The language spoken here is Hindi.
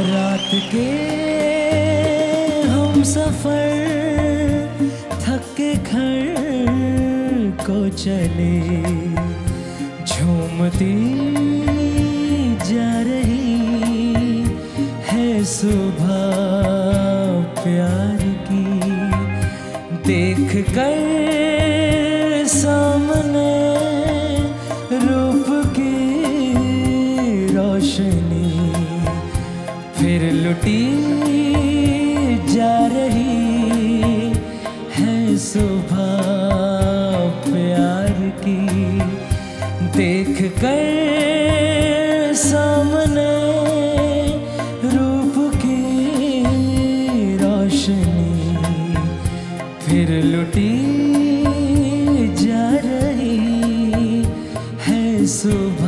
रात के हम सफ़र थक के घर को चले। झूमती जा रही है सुबह प्यार की। देख कर सामने रूप की रोशनी। फिर लुटी जा रही है सुबह प्यार की। देख कर सामने रूप की रोशनी। फिर लुटी जा रही है सुबह